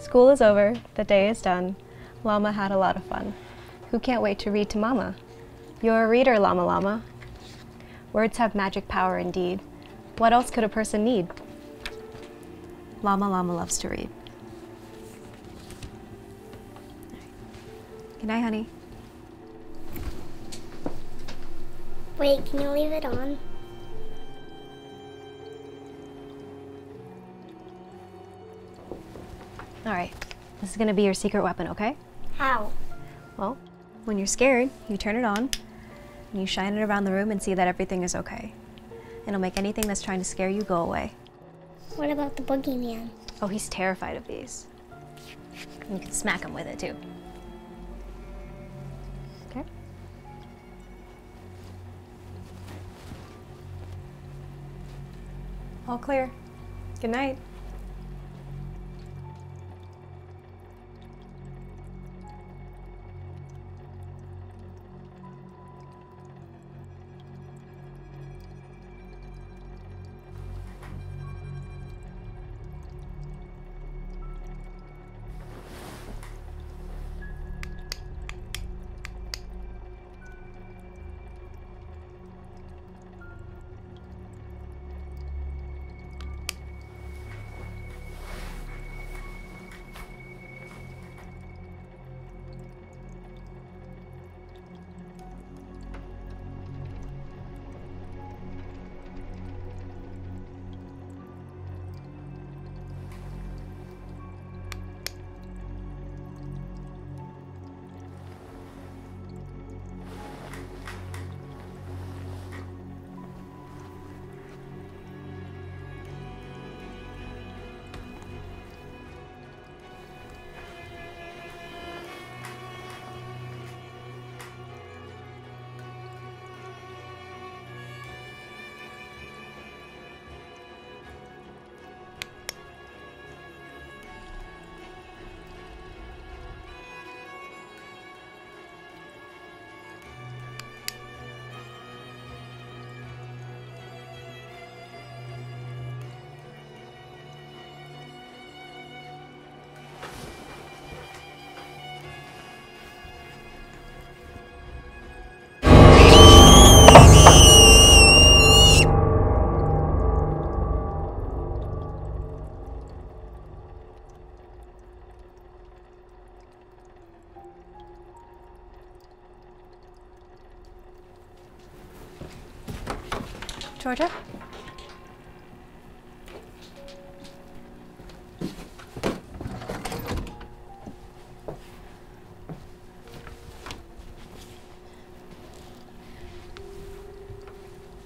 School is over, the day is done. Llama had a lot of fun. Who can't wait to read to Mama? You're a reader, Llama Llama. Words have magic power indeed. What else could a person need? Llama Llama loves to read. Good night, honey. Wait, can you leave it on? All right, this is gonna be your secret weapon, okay? How? Well, when you're scared, you turn it on, and you shine it around the room and see that everything is okay. It'll make anything that's trying to scare you go away. What about the boogeyman? Oh, he's terrified of these. You can smack him with it too. Okay. All clear. Good night. Georgia?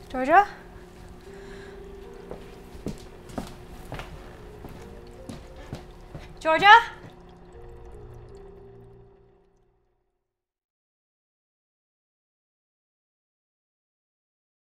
Georgia? Georgia?